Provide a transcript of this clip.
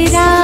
तेरा